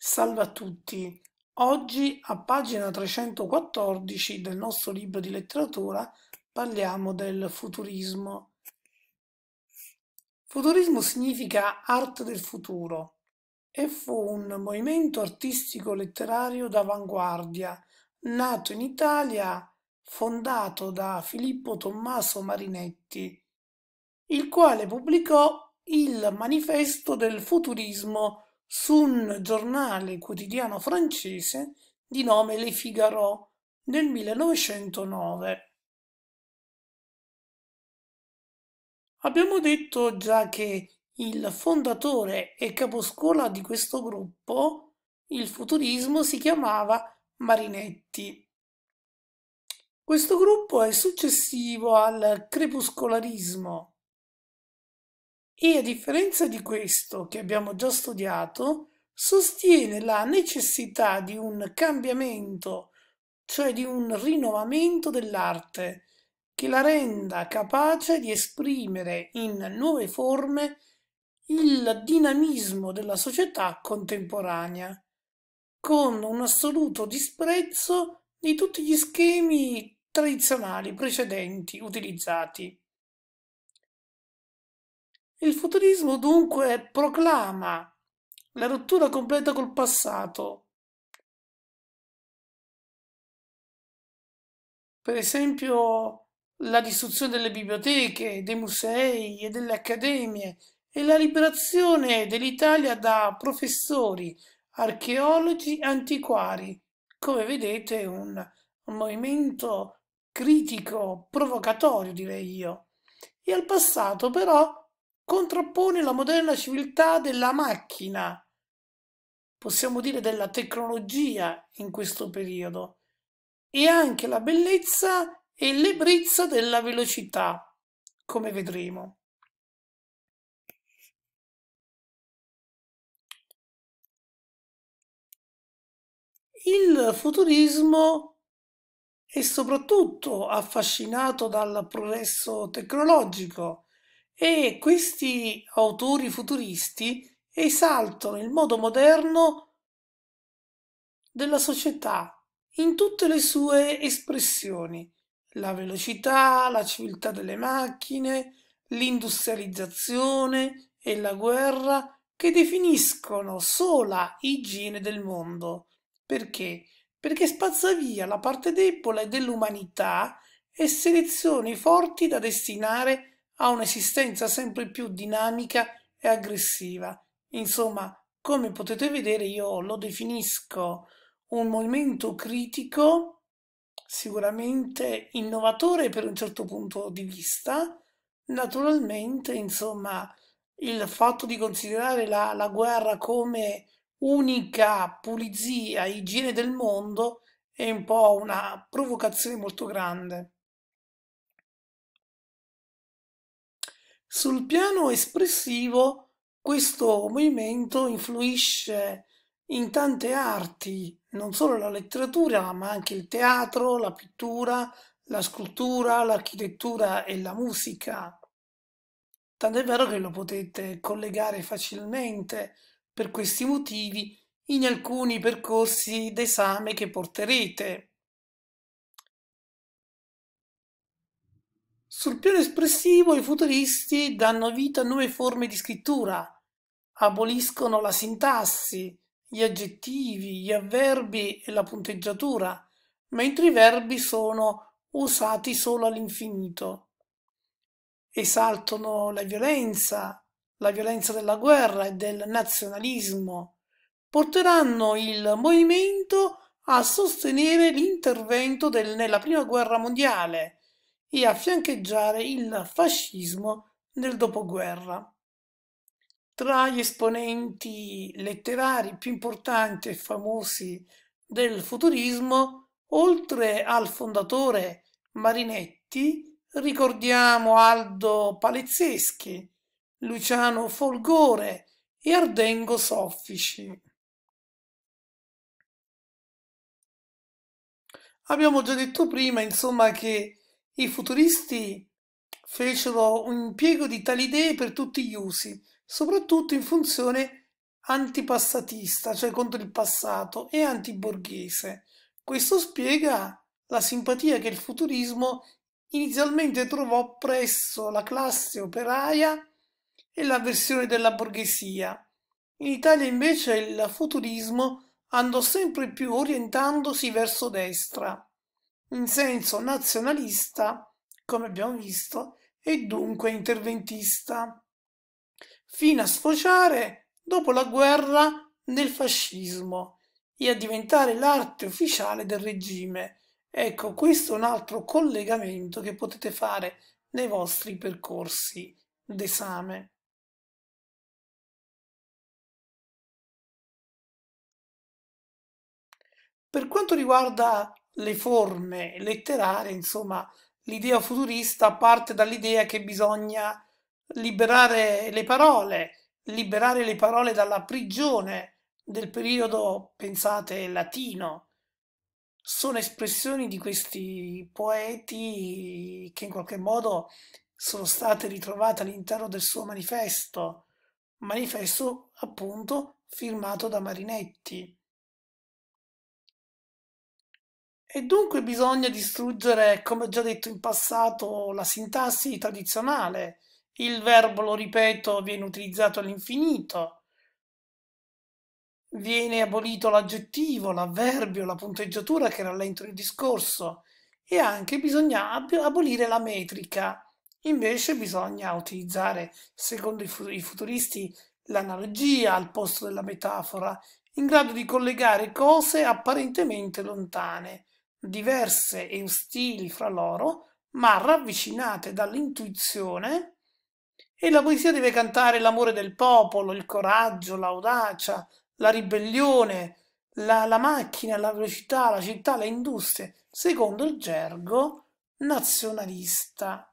Salve a tutti! Oggi a pagina 314 del nostro libro di letteratura parliamo del futurismo. Futurismo significa arte del futuro e fu un movimento artistico letterario d'avanguardia nato in Italia fondato da Filippo Tommaso Marinetti, il quale pubblicò il Manifesto del futurismo su un giornale quotidiano francese di nome Le Figaro nel 1909. Abbiamo detto già che il fondatore e caposcuola di questo gruppo, il futurismo, si chiamava Marinetti. Questo gruppo è successivo al crepuscolarismo e a differenza di questo che abbiamo già studiato, sostiene la necessità di un cambiamento, cioè di un rinnovamento dell'arte, che la renda capace di esprimere in nuove forme il dinamismo della società contemporanea, con un assoluto disprezzo di tutti gli schemi tradizionali precedenti utilizzati. Il futurismo dunque proclama la rottura completa col passato. Per esempio la distruzione delle biblioteche, dei musei e delle accademie e la liberazione dell'Italia da professori, archeologi e antiquari. Come vedete un, un movimento critico, provocatorio direi io. E al passato però contrappone la moderna civiltà della macchina, possiamo dire della tecnologia in questo periodo, e anche la bellezza e l'ebbrezza della velocità, come vedremo. Il futurismo è soprattutto affascinato dal progresso tecnologico e questi autori futuristi esaltano il modo moderno della società in tutte le sue espressioni, la velocità, la civiltà delle macchine, l'industrializzazione e la guerra che definiscono sola igiene del mondo. Perché? Perché spazza via la parte debole dell'umanità e seleziona i forti da destinare ha un'esistenza sempre più dinamica e aggressiva. Insomma, come potete vedere, io lo definisco un movimento critico, sicuramente innovatore per un certo punto di vista. Naturalmente, insomma, il fatto di considerare la, la guerra come unica pulizia, igiene del mondo è un po' una provocazione molto grande. Sul piano espressivo questo movimento influisce in tante arti, non solo la letteratura, ma anche il teatro, la pittura, la scultura, l'architettura e la musica. Tant'è vero che lo potete collegare facilmente per questi motivi in alcuni percorsi d'esame che porterete. Sul piano espressivo i futuristi danno vita a nuove forme di scrittura, aboliscono la sintassi, gli aggettivi, gli avverbi e la punteggiatura, mentre i verbi sono usati solo all'infinito. Esaltano la violenza, la violenza della guerra e del nazionalismo. Porteranno il movimento a sostenere l'intervento nella prima guerra mondiale e a fiancheggiare il fascismo nel dopoguerra. Tra gli esponenti letterari più importanti e famosi del futurismo, oltre al fondatore Marinetti, ricordiamo Aldo Palezzeschi, Luciano Folgore e Ardengo Soffici. Abbiamo già detto prima, insomma, che i futuristi fecero un impiego di tali idee per tutti gli usi, soprattutto in funzione antipassatista, cioè contro il passato, e antiborghese. Questo spiega la simpatia che il futurismo inizialmente trovò presso la classe operaia e l'avversione della borghesia. In Italia invece il futurismo andò sempre più orientandosi verso destra, in senso nazionalista, come abbiamo visto, e dunque interventista, fino a sfociare dopo la guerra nel fascismo e a diventare l'arte ufficiale del regime. Ecco, questo è un altro collegamento che potete fare nei vostri percorsi d'esame. Per quanto riguarda le forme letterarie, insomma, l'idea futurista parte dall'idea che bisogna liberare le parole, liberare le parole dalla prigione del periodo, pensate, latino. Sono espressioni di questi poeti che in qualche modo sono state ritrovate all'interno del suo manifesto, manifesto appunto firmato da Marinetti. E dunque bisogna distruggere, come già detto in passato, la sintassi tradizionale. Il verbo, lo ripeto, viene utilizzato all'infinito. Viene abolito l'aggettivo, l'avverbio, la punteggiatura che rallentano il discorso. E anche bisogna abolire la metrica. Invece bisogna utilizzare, secondo i futuristi, l'analogia al posto della metafora, in grado di collegare cose apparentemente lontane diverse e ostili fra loro, ma ravvicinate dall'intuizione, e la poesia deve cantare l'amore del popolo, il coraggio, l'audacia, la ribellione, la, la macchina, la velocità, la città, le industrie, secondo il gergo nazionalista.